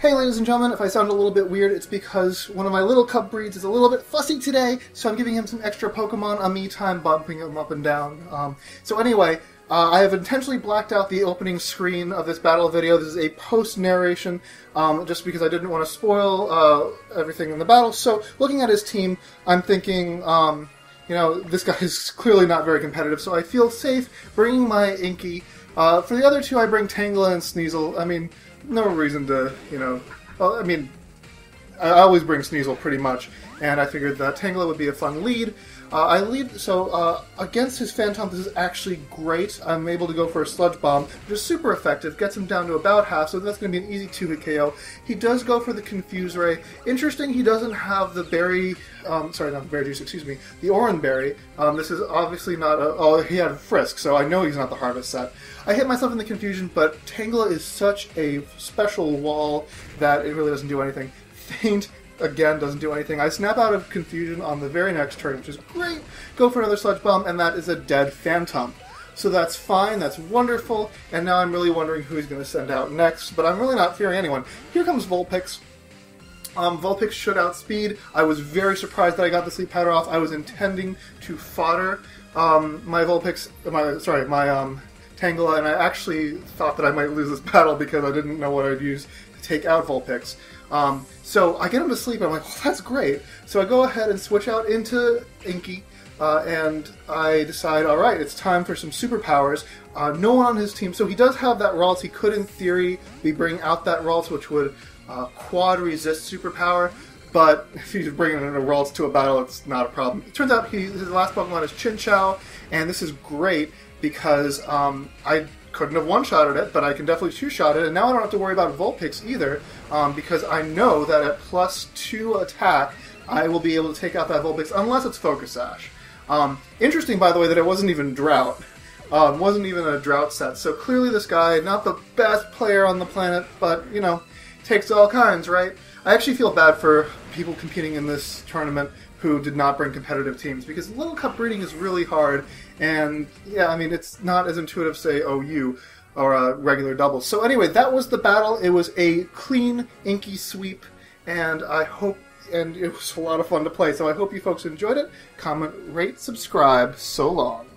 Hey, ladies and gentlemen, if I sound a little bit weird, it's because one of my little cub breeds is a little bit fussy today, so I'm giving him some extra Pokemon on me time, bumping him up and down. Um, so anyway, uh, I have intentionally blacked out the opening screen of this battle video. This is a post narration, um, just because I didn't want to spoil uh, everything in the battle. So, looking at his team, I'm thinking, um, you know, this guy is clearly not very competitive, so I feel safe bringing my Inkay. Uh, for the other two, I bring Tangela and Sneasel. I mean, no reason to, you know. Well, I mean, I always bring Sneasel pretty much, and I figured that Tangela would be a fun lead. Uh, I lead so uh, against his Phantump. This is actually great. I'm able to go for a Sludge Bomb, which is super effective. Gets him down to about half, so that's going to be an easy two-hit KO. He does go for the Confuse Ray. Interesting, he doesn't have the Berry. Um, sorry, not the Berry Juice. Excuse me, the Oran Berry. Um, this is obviously not. A, oh, he had Frisk, so I know he's not the Harvest set. I hit myself in the confusion, but Tangela is such a special wall that it really doesn't do anything. Feint again doesn't do anything. I snap out of confusion on the very next turn, which is great. Go for another sludge bomb, and that is a dead Phantump. So that's fine, that's wonderful, and now I'm really wondering who he's going to send out next, but I'm really not fearing anyone. Here comes Vulpix. Um, Vulpix should outspeed. I was very surprised that I got the sleep powder off. I was intending to fodder um, my Vulpix, my sorry, my um, Tangela, and I actually thought that I might lose this battle because I didn't know what I'd use to take out Vulpix. Um, so I get him to sleep, and I'm like, well, that's great. So I go ahead and switch out into Inkay, uh, and I decide, all right, it's time for some superpowers. Uh, no one on his team, so he does have that Ralts. He could, in theory, be bringing out that Ralts, which would uh, quad resist superpower. But if he's bringing in a Ralts to a battle, it's not a problem. It turns out he, his last Pokemon is Chinchou, and this is great because um, I couldn't have one-shotted it, but I can definitely two-shot it, and now I don't have to worry about Vulpix either, um, because I know that at plus two attack, I will be able to take out that Vulpix, unless it's Focus Sash. Um, interesting, by the way, that it wasn't even Drought. Um, wasn't even a Drought set, so clearly this guy, not the best player on the planet, but, you know, takes all kinds, right? I actually feel bad for people competing in this tournament who did not bring competitive teams because Little Cup breeding is really hard, and yeah, I mean it's not as intuitive say oh, OU or a regular double. So anyway, that was the battle. It was a clean, Inkay sweep, and I hope and it was a lot of fun to play. So I hope you folks enjoyed it. Comment, rate, subscribe. So long.